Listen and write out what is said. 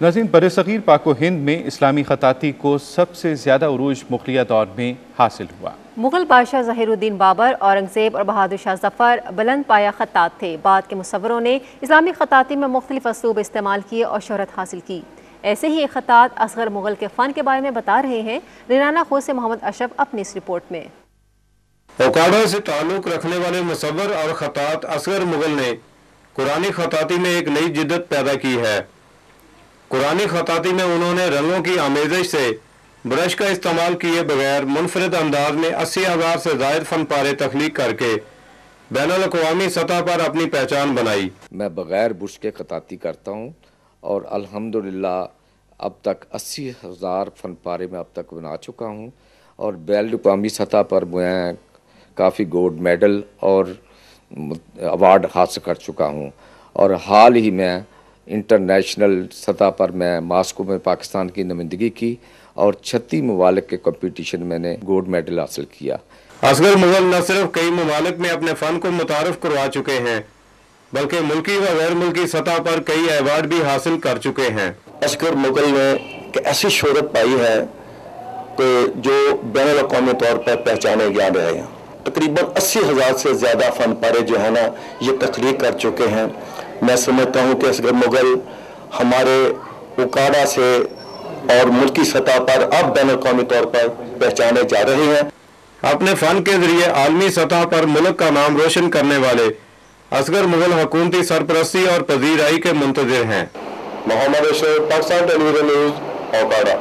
नजीम बरसग़ीर पाको हिंद में इस्लामी ख़ताती को सबसे ज़्यादा उरूज मुगलिया दौर में हासिल हुआ। मुगल बादशाह जहीरुद्दीन बाबर औरंगज़ेब और बहादुर शाह जफ़र बुलंद पाया ख़तात थे। बाद के मुसवरों ने इस्लामी ख़ताती में मुख्तलिफ़ असलूब इस्तेमाल किए और शहरत हासिल की। ऐसे ही एक ख़तात असगर मुगल के फ़न के बारे में बता रहे हैं। रिनाना खो से मोहम्मद अशरफ अपनी इस रिपोर्ट में। ओकाडा से ताल्लुक़ रखने वाले मुसवर और ख़तात असगर मुगल ने कुरानी ख़ताती में एक नई जिद्दत पैदा की है। कुरानी खताती में उन्होंने रंगों की आमेजश से ब्रश का इस्तेमाल किए बगैर मुनफरद अंदाज में अस्सी हज़ार से जायद फन पारे तख्लीक करके बैन अवी सतह पर अपनी पहचान बनाई। मैं बग़ैर ब्रश के खताती करता हूँ और अल्हम्दुलिल्लाह अब तक अस्सी हज़ार फन पारे में अब तक बना चुका हूँ और बैल अवी सतह पर मैं काफ़ी गोल्ड मेडल और अवार्ड हासिल कर चुका हूँ। और हाल ही में इंटरनेशनल सतह पर मैं मास्को में पाकिस्तान की नुमाइंदगी की और छत्तीस ममालिक के कंपटीशन मैंने गोल्ड मेडल हासिल किया। असगर मुगल न सिर्फ़ कई ममालिक में अपने फ़न को मुतारफ़ करवा चुके हैं बल्कि मुल्की व गैर मुल्की सतह पर कई अवार्ड भी हासिल कर चुके हैं। असगर मुगल ने ऐसी शहरत पाई है कि जो बैन अवी तौर पर पहचाने जा रहे हैं। तकरीबन अस्सी हज़ार से ज़्यादा फ़न पारे जो है ना ये तकलीफ़ कर चुके हैं। मैं समझता हूँ कि असगर मुगल हमारे उकाड़ा से और मुल्की सतह पर अब बैन अवी तौर पर पहचाने जा रहे हैं। अपने फ़न के ज़रिए आलमी सतह पर मुल्क का नाम रोशन करने वाले असगर मुगल हुकूमती सरपरस्ती और पजीराई के मुंतजर हैं। Mohammad Pakistan television news Okara